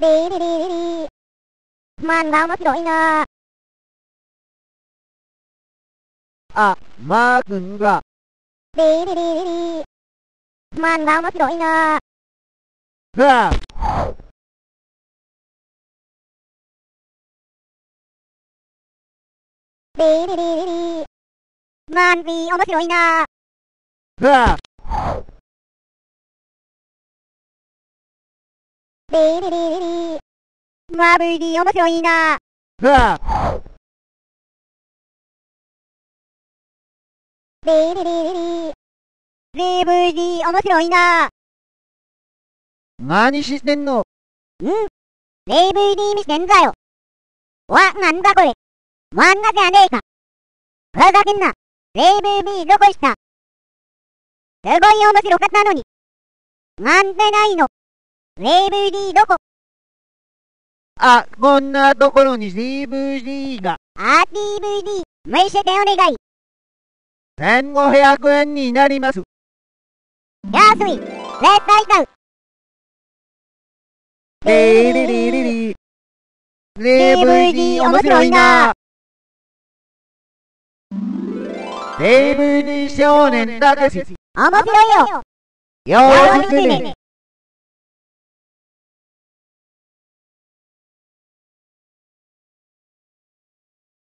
リリリリリ漫画面白いなあ、マー君が、リリリリリ漫画面白いなはリリリリリマンビー面白いなぁ、はリリリリリマブリー面白いなぁ、はリリリリリリブリー面白いなぁ、何してんの？ん ?DVD 見てんだよ。わ、なんだこれ。漫画じゃねえか。ふざけんな。DVD どこ行ったすごい面白かったのに。なんでないの ?DVD どこ？あ、こんなところに DVD があ、DVD、見せてお願い。1500円になります。安い。絶対買う。リリリリリ。DVD 面白いなぁ。DVD 少年たけし。面白いよ。よろしくね。